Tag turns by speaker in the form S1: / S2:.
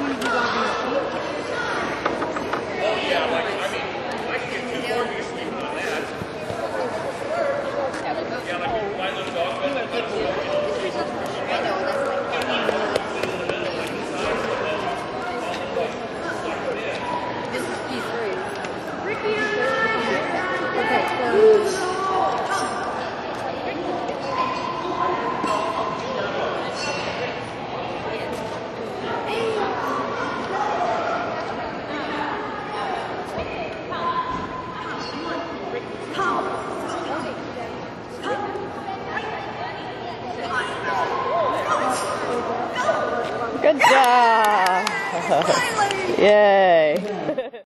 S1: This
S2: Good job. Yay.